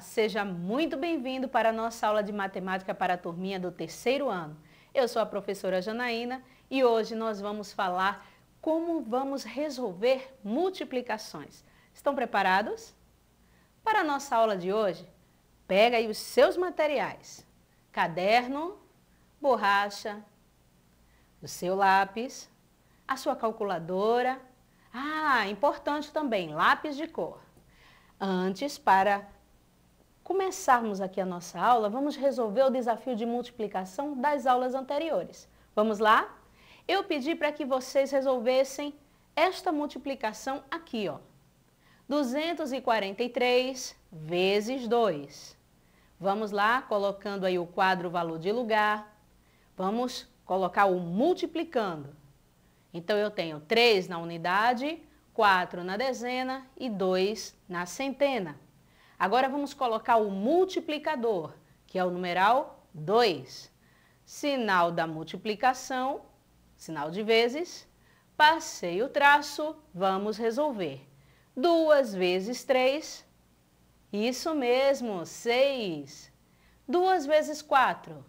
Seja muito bem-vindo para a nossa aula de matemática para a turminha do terceiro ano. Eu sou a professora Janaína e hoje nós vamos falar como vamos resolver multiplicações. Estão preparados? Para a nossa aula de hoje, pega aí os seus materiais, caderno, borracha, o seu lápis, a sua calculadora, ah, importante também, lápis de cor. Antes, para começarmos aqui a nossa aula, vamos resolver o desafio de multiplicação das aulas anteriores. Vamos lá? Eu pedi para que vocês resolvessem esta multiplicação aqui, ó. 243 vezes 2. Vamos lá, colocando aí o quadro valor de lugar. Vamos colocar o multiplicando. Então, eu tenho 3 na unidade, 4 na dezena e 2 na centena. Agora vamos colocar o multiplicador, que é o numeral 2. Sinal da multiplicação, sinal de vezes. Passei o traço, vamos resolver. 2 vezes 3, isso mesmo, 6. 2 vezes 4,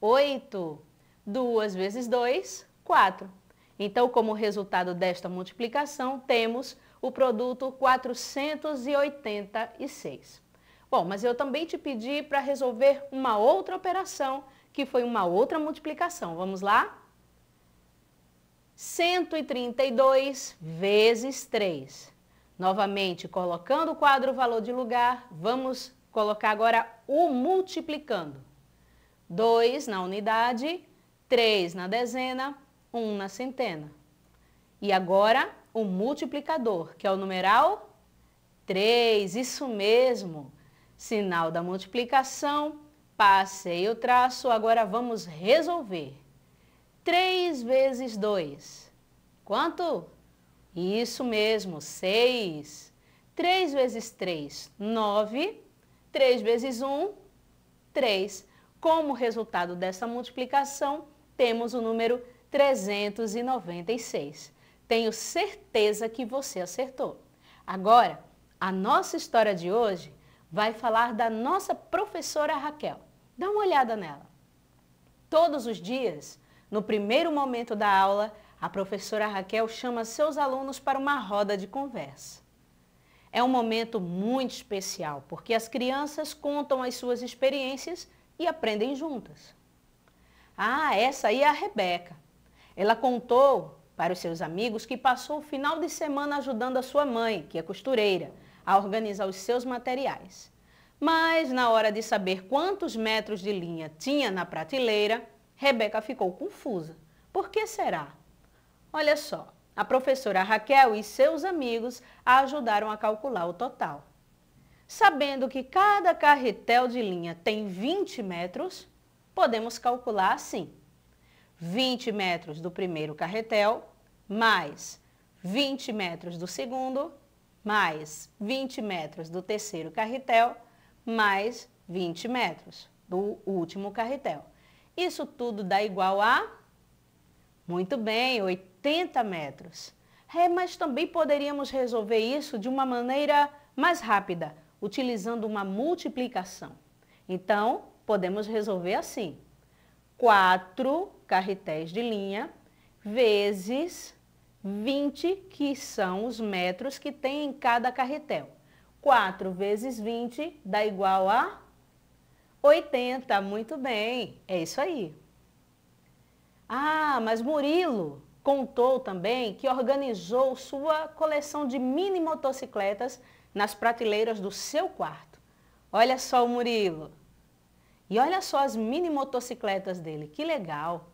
8. 2 vezes 2, 4. Então, como resultado desta multiplicação, temos o produto 486. Bom, mas eu também te pedi para resolver uma outra operação, que foi uma outra multiplicação. Vamos lá? 132 vezes 3. Novamente, colocando o quadro valor de lugar, vamos colocar agora o multiplicando. 2 na unidade, 3 na dezena, 1 na centena. E agora, o multiplicador, que é o numeral 3, isso mesmo. Sinal da multiplicação, passei o traço, agora vamos resolver. 3 vezes 2, quanto? Isso mesmo, 6. 3 vezes 3, 9. 3 vezes 1, 3. Como resultado dessa multiplicação, temos o número 396. Tenho certeza que você acertou. Agora, a nossa história de hoje vai falar da nossa professora Raquel. Dá uma olhada nela. Todos os dias, no primeiro momento da aula, a professora Raquel chama seus alunos para uma roda de conversa. É um momento muito especial, porque as crianças contam as suas experiências e aprendem juntas. Ah, essa aí é a Rebeca. Ela contou para os seus amigos que passou o final de semana ajudando a sua mãe, que é costureira, a organizar os seus materiais. Mas na hora de saber quantos metros de linha tinha na prateleira, Rebeca ficou confusa. Por que será? Olha só, a professora Raquel e seus amigos a ajudaram a calcular o total. Sabendo que cada carretel de linha tem 20 metros, podemos calcular assim. 20 metros do primeiro carretel, mais 20 metros do segundo, mais 20 metros do terceiro carretel, mais 20 metros do último carretel. Isso tudo dá igual a, muito bem, 80 metros. É, mas também poderíamos resolver isso de uma maneira mais rápida, utilizando uma multiplicação. Então, podemos resolver assim. 4 carretéis de linha vezes 20, que são os metros que tem em cada carretel. 4 vezes 20 dá igual a 80. Muito bem, é isso aí. Ah, mas Murilo contou também que organizou sua coleção de mini motocicletas nas prateleiras do seu quarto. Olha só o Murilo. E olha só as mini motocicletas dele, que legal.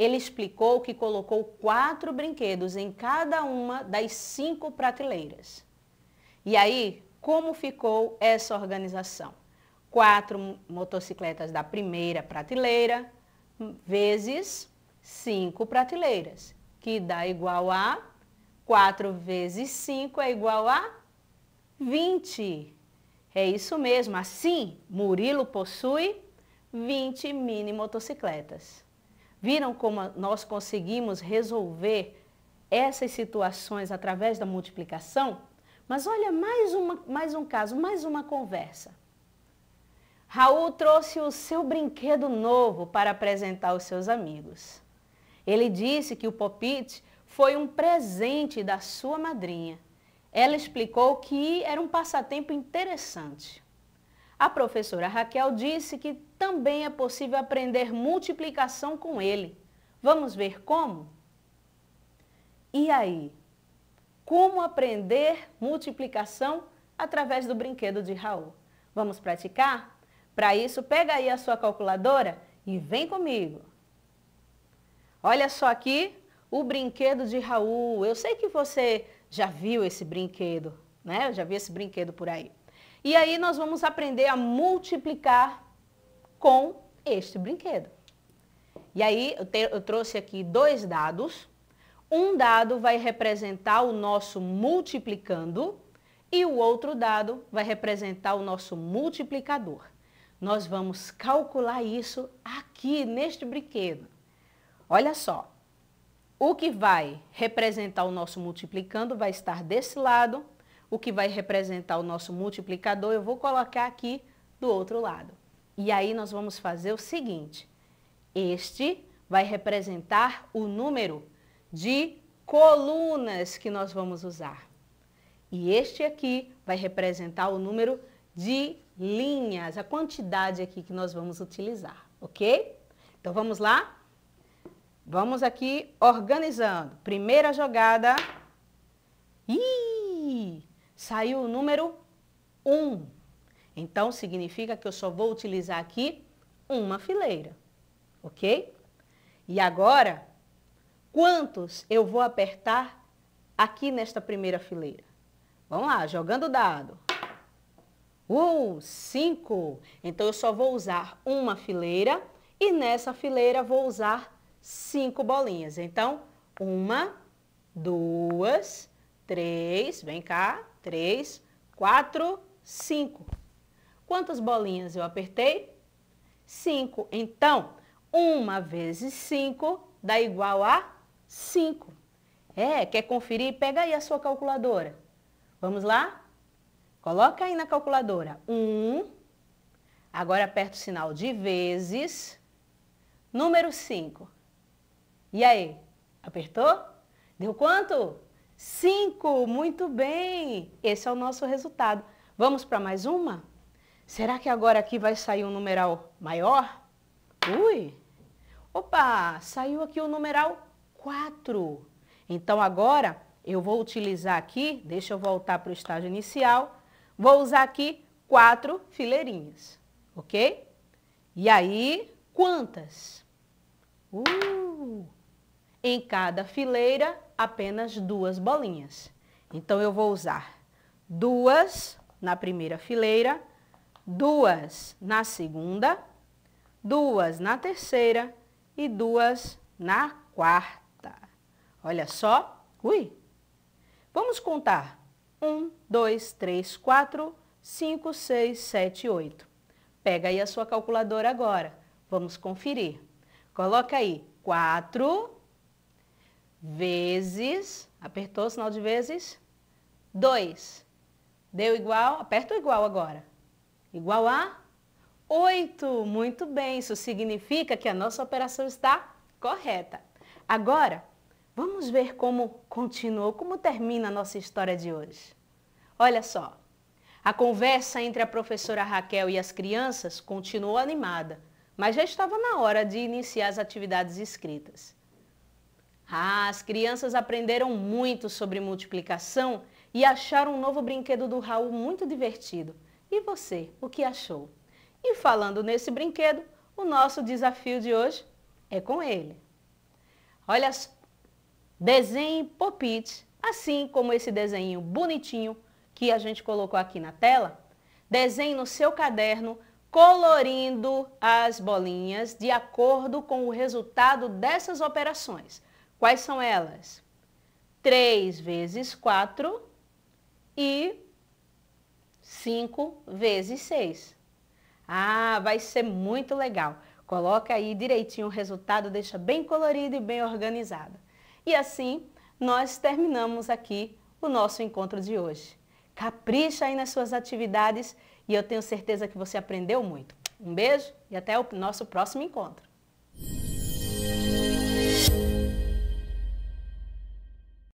Ele explicou que colocou quatro brinquedos em cada uma das cinco prateleiras. E aí, como ficou essa organização? Quatro motocicletas da primeira prateleira, vezes cinco prateleiras, que dá igual a 4 vezes 5 é igual a 20. É isso mesmo, assim, Murilo possui 20 mini motocicletas. Viram como nós conseguimos resolver essas situações através da multiplicação? Mas olha, mais, uma, mais um caso, mais uma conversa. Raul trouxe o seu brinquedo novo para apresentar aos seus amigos. Ele disse que o popite foi um presente da sua madrinha. Ela explicou que era um passatempo interessante. A professora Raquel disse que também é possível aprender multiplicação com ele. Vamos ver como? E aí? Como aprender multiplicação através do brinquedo de Raul? Vamos praticar? Para isso, pega aí a sua calculadora e vem comigo. Olha só aqui o brinquedo de Raul. Eu sei que você já viu esse brinquedo, né? Eu já vi esse brinquedo por aí. E aí nós vamos aprender a multiplicar com este brinquedo. E aí eu, te, eu trouxe aqui dois dados. Um dado vai representar o nosso multiplicando e o outro dado vai representar o nosso multiplicador. Nós vamos calcular isso aqui neste brinquedo. Olha só, o que vai representar o nosso multiplicando vai estar desse lado, o que vai representar o nosso multiplicador eu vou colocar aqui do outro lado. E aí nós vamos fazer o seguinte, este vai representar o número de colunas que nós vamos usar. E este aqui vai representar o número de linhas, a quantidade aqui que nós vamos utilizar, ok? Então vamos lá? Vamos aqui organizando. Primeira jogada. Ih, saiu o número 1. Então significa que eu só vou utilizar aqui uma fileira, ok? E agora Quantos eu vou apertar aqui nesta primeira fileira? Vamos lá, jogando o dado. Um, cinco. Então, eu só vou usar uma fileira e nessa fileira vou usar cinco bolinhas. Então, uma, duas, três, vem cá, três, quatro, cinco. Quantas bolinhas eu apertei? Cinco. Então, uma vezes cinco dá igual a 5. É, quer conferir? Pega aí a sua calculadora. Vamos lá? Coloca aí na calculadora. 1. Um. Agora aperta o sinal de vezes. Número 5. E aí? Apertou? Deu quanto? 5. Muito bem. Esse é o nosso resultado. Vamos para mais uma? Será que agora aqui vai sair um numeral maior? Ui! Opa! Saiu aqui o numeral 4. Então, agora, eu vou utilizar aqui, deixa eu voltar para o estágio inicial, vou usar aqui quatro fileirinhas, ok? E aí, quantas? Uh, em cada fileira, apenas duas bolinhas. Então, eu vou usar duas na primeira fileira, duas na segunda, duas na terceira e duas na quarta. Olha só. Ui. Vamos contar. Um, dois, três, quatro, cinco, seis, sete, oito. Pega aí a sua calculadora agora. Vamos conferir. Coloca aí quatro vezes, apertou o sinal de vezes, dois. Deu igual, aperta o igual agora. Igual a oito. Muito bem, isso significa que a nossa operação está correta. Agora, Vamos ver como continuou, como termina a nossa história de hoje. Olha só, a conversa entre a professora Raquel e as crianças continuou animada, mas já estava na hora de iniciar as atividades escritas. Ah, as crianças aprenderam muito sobre multiplicação e acharam um novo brinquedo do Raul muito divertido. E você, o que achou? E falando nesse brinquedo, o nosso desafio de hoje é com ele. Olha, Desenhe pop-it, assim como esse desenho bonitinho que a gente colocou aqui na tela. Desenhe no seu caderno colorindo as bolinhas de acordo com o resultado dessas operações. Quais são elas? 3 vezes 4 e 5 vezes 6. Ah, vai ser muito legal. Coloca aí direitinho o resultado, deixa bem colorido e bem organizado. E assim, nós terminamos aqui o nosso encontro de hoje. Capricha aí nas suas atividades e eu tenho certeza que você aprendeu muito. Um beijo e até o nosso próximo encontro.